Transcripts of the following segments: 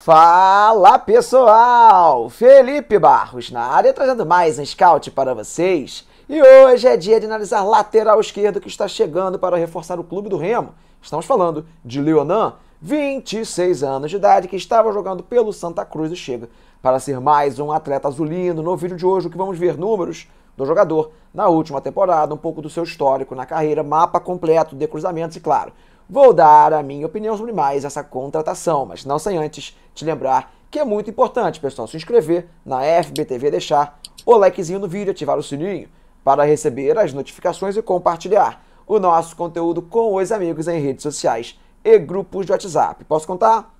Fala pessoal! Felipe Barros na área trazendo mais um scout para vocês. E hoje é dia de analisar lateral esquerdo que está chegando para reforçar o clube do Remo. Estamos falando de Leonan, 26 anos de idade, que estava jogando pelo Santa Cruz e chega para ser mais um atleta azulino. No vídeo de hoje, o que vamos ver números do jogador na última temporada, um pouco do seu histórico na carreira, mapa completo de cruzamentos e, claro, vou dar a minha opinião sobre mais essa contratação, mas não sem antes te lembrar que é muito importante, pessoal, se inscrever na FBTV, deixar o likezinho no vídeo, ativar o sininho para receber as notificações e compartilhar o nosso conteúdo com os amigos em redes sociais e grupos de WhatsApp. Posso contar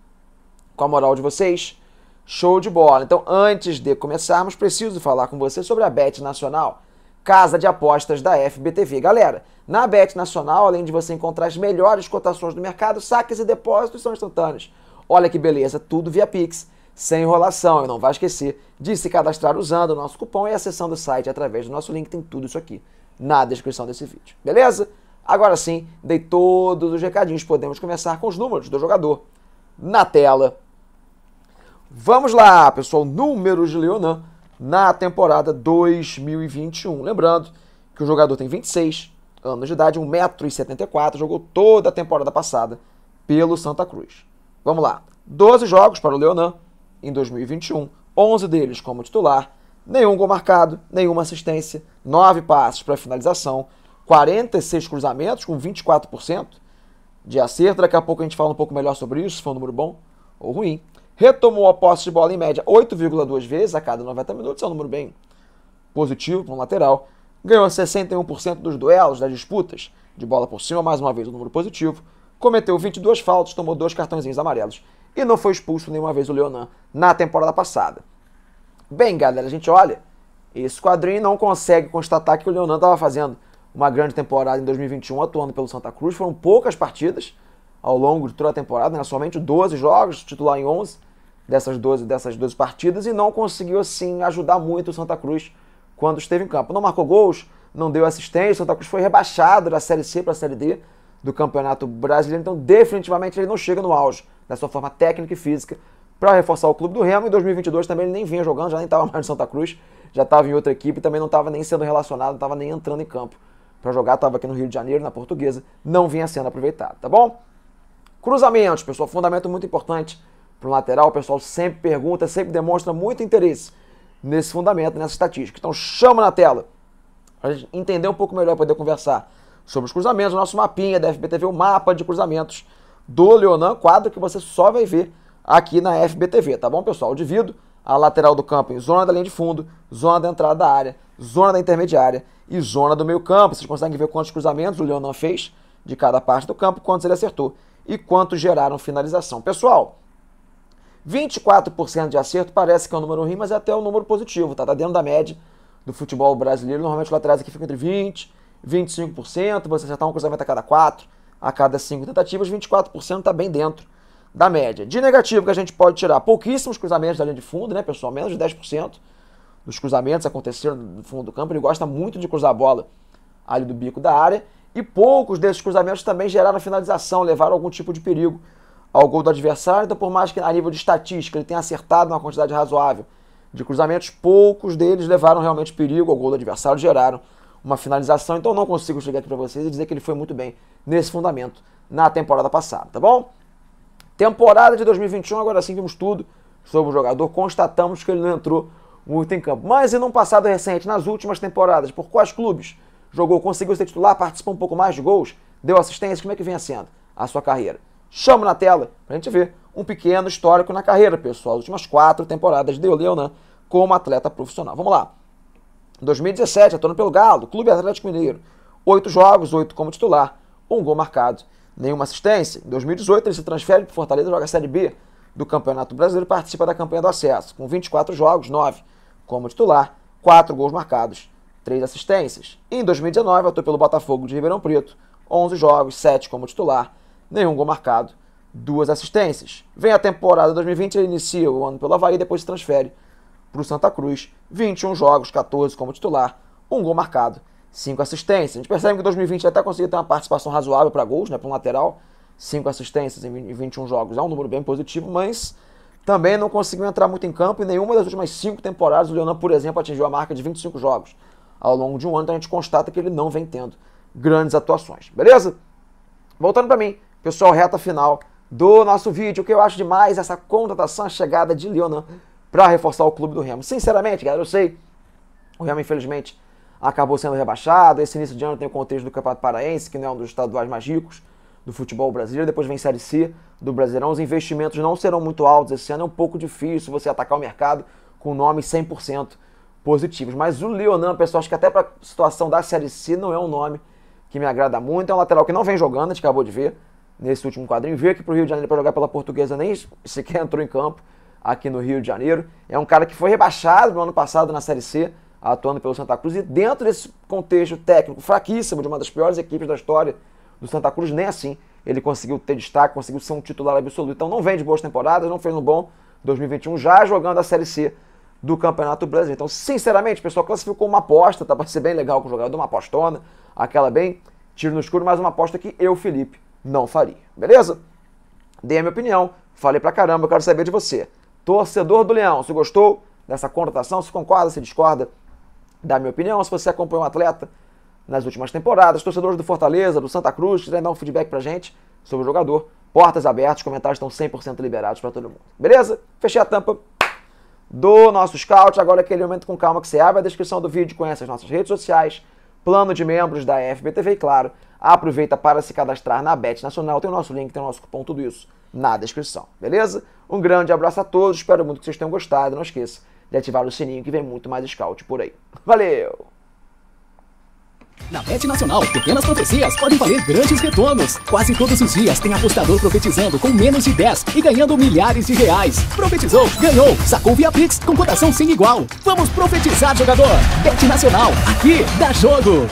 com a moral de vocês? Show de bola! Então, antes de começarmos, preciso falar com você sobre a Bet Nacional casa de apostas da FBTV. Galera, na Bet Nacional, além de você encontrar as melhores cotações do mercado, saques e depósitos são instantâneos. Olha que beleza, tudo via Pix, sem enrolação. E não vai esquecer de se cadastrar usando o nosso cupom e acessando o site através do nosso link, tem tudo isso aqui na descrição desse vídeo. Beleza? Agora sim, dei todos os recadinhos, podemos começar com os números do jogador na tela. Vamos lá, pessoal, números de Leonan na temporada 2021. Lembrando que o jogador tem 26 anos de idade, 1,74m, jogou toda a temporada passada pelo Santa Cruz. Vamos lá. 12 jogos para o Leonan em 2021, 11 deles como titular, nenhum gol marcado, nenhuma assistência, 9 passes para finalização, 46 cruzamentos com 24% de acerto. Daqui a pouco a gente fala um pouco melhor sobre isso, se for um número bom ou ruim retomou a posse de bola em média 8,2 vezes a cada 90 minutos, é um número bem positivo para um lateral. Ganhou 61% dos duelos, das disputas de bola por cima, mais uma vez um número positivo. Cometeu 22 faltas, tomou dois cartõezinhos amarelos e não foi expulso nenhuma vez o Leonan na temporada passada. Bem, galera, a gente olha, esse quadrinho não consegue constatar que o Leonan estava fazendo uma grande temporada em 2021 atuando pelo Santa Cruz. Foram poucas partidas ao longo de toda a temporada, né? somente 12 jogos, titular em 11 dessas 12, dessas 12 partidas e não conseguiu, assim, ajudar muito o Santa Cruz quando esteve em campo. Não marcou gols, não deu assistência, o Santa Cruz foi rebaixado da Série C para a Série D do Campeonato Brasileiro, então definitivamente ele não chega no auge da sua forma técnica e física para reforçar o clube do Remo. Em 2022 também ele nem vinha jogando, já nem estava mais no Santa Cruz, já estava em outra equipe, também não estava nem sendo relacionado, não estava nem entrando em campo para jogar, estava aqui no Rio de Janeiro, na Portuguesa, não vinha sendo aproveitado, tá bom? Cruzamentos, pessoal, fundamento muito importante para o lateral, o pessoal sempre pergunta, sempre demonstra muito interesse nesse fundamento, nessa estatística. Então chama na tela, para a gente entender um pouco melhor, poder conversar sobre os cruzamentos, o nosso mapinha da FBTV, o mapa de cruzamentos do Leonan, quadro que você só vai ver aqui na FBTV, tá bom, pessoal? Divido a lateral do campo em zona da linha de fundo, zona da entrada da área, zona da intermediária e zona do meio campo. Vocês conseguem ver quantos cruzamentos o Leonan fez de cada parte do campo, quantos ele acertou e quantos geraram finalização. Pessoal, 24% de acerto parece que é um número ruim, mas é até um número positivo, tá? Tá dentro da média do futebol brasileiro. Normalmente os laterais aqui ficam entre 20% e 25%, você acertar um cruzamento a cada 4, a cada 5 tentativas, 24% está bem dentro da média. De negativo que a gente pode tirar, pouquíssimos cruzamentos da linha de fundo, né, pessoal? Menos de 10% dos cruzamentos aconteceram no fundo do campo. Ele gosta muito de cruzar a bola ali do bico da área. E poucos desses cruzamentos também geraram finalização, levaram algum tipo de perigo ao gol do adversário. Então, por mais que a nível de estatística ele tenha acertado uma quantidade razoável de cruzamentos, poucos deles levaram realmente perigo ao gol do adversário, geraram uma finalização. Então, não consigo chegar aqui para vocês e dizer que ele foi muito bem nesse fundamento na temporada passada, tá bom? Temporada de 2021, agora sim vimos tudo sobre o jogador, constatamos que ele não entrou muito em campo. Mas e num passado recente, nas últimas temporadas, por quais clubes jogou, conseguiu ser titular, participou um pouco mais de gols, deu assistência, como é que vem sendo a sua carreira? Chama na tela para a gente ver um pequeno histórico na carreira, pessoal. As últimas quatro temporadas de Leonan como atleta profissional. Vamos lá. 2017, atuando pelo Galo, Clube Atlético Mineiro. Oito jogos, oito como titular, um gol marcado, nenhuma assistência. Em 2018, ele se transfere para Fortaleza, joga a Série B do Campeonato Brasileiro e participa da campanha do acesso, com 24 jogos, 9 como titular, 4 gols marcados, 3 assistências. Em 2019, atuou pelo Botafogo de Ribeirão Preto, 11 jogos, 7 como titular, nenhum gol marcado, duas assistências. Vem a temporada 2020, ele inicia o ano pelo Havaí e depois se transfere para o Santa Cruz. 21 jogos, 14 como titular, um gol marcado, cinco assistências. A gente percebe que em 2020 ele até conseguiu ter uma participação razoável para gols, né, para um lateral. Cinco assistências em 21 jogos é um número bem positivo, mas também não conseguiu entrar muito em campo e nenhuma das últimas cinco temporadas o Leonan, por exemplo, atingiu a marca de 25 jogos ao longo de um ano, então a gente constata que ele não vem tendo grandes atuações, beleza? Voltando para mim, pessoal, reta final do nosso vídeo, o que eu acho demais essa contratação, a chegada de Leonan para reforçar o clube do Remo. Sinceramente, galera, eu sei, o Remo infelizmente acabou sendo rebaixado, esse início de ano tem o contexto do Campeonato Paraense, que não é um dos estaduais mais ricos do futebol brasileiro, depois vem Série C do Brasileirão, os investimentos não serão muito altos esse ano, é um pouco difícil você atacar o mercado com nomes 100% positivos, mas o Leonan, pessoal, acho que até para a situação da Série C não é um nome que me agrada muito, é um lateral que não vem jogando, a gente acabou de ver nesse último quadrinho, veio aqui para o Rio de Janeiro para jogar pela Portuguesa, nem sequer entrou em campo aqui no Rio de Janeiro, é um cara que foi rebaixado no ano passado na Série C, atuando pelo Santa Cruz, e dentro desse contexto técnico fraquíssimo de uma das piores equipes da história do Santa Cruz, nem assim ele conseguiu ter destaque, conseguiu ser um titular absoluto. Então não vem de boas temporadas, não fez um bom 2021, já jogando a Série C do Campeonato Brasileiro. Então, sinceramente, pessoal classificou uma aposta, tá para ser bem legal com o jogador, uma apostona, aquela bem tiro no escuro, mas uma aposta que eu, Felipe, não faria. Beleza? Dei a minha opinião, falei pra caramba, eu quero saber de você. Torcedor do Leão, se gostou dessa contratação, se concorda, se discorda, da minha opinião. Se você acompanha um atleta nas últimas temporadas, torcedores do Fortaleza, do Santa Cruz, quiserem dar um feedback pra gente sobre o jogador, portas abertas, comentários estão 100% liberados para todo mundo. Beleza? Fechei a tampa do nosso scout. Agora é aquele momento com calma que você abre a descrição do vídeo, conhece as nossas redes sociais, plano de membros da FBTV claro, aproveita para se cadastrar na Bet Nacional. Tem o nosso link, tem o nosso cupom, tudo isso na descrição. Beleza? Um grande abraço a todos, espero muito que vocês tenham gostado. Não esqueça de ativar o sininho que vem muito mais scout por aí. Valeu! Na Bet Nacional, pequenas profecias podem valer grandes retornos. Quase todos os dias tem apostador profetizando com menos de 10 e ganhando milhares de reais. Profetizou, ganhou, sacou via Pix com cotação sem igual. Vamos profetizar, jogador! Bet Nacional, aqui dá jogo!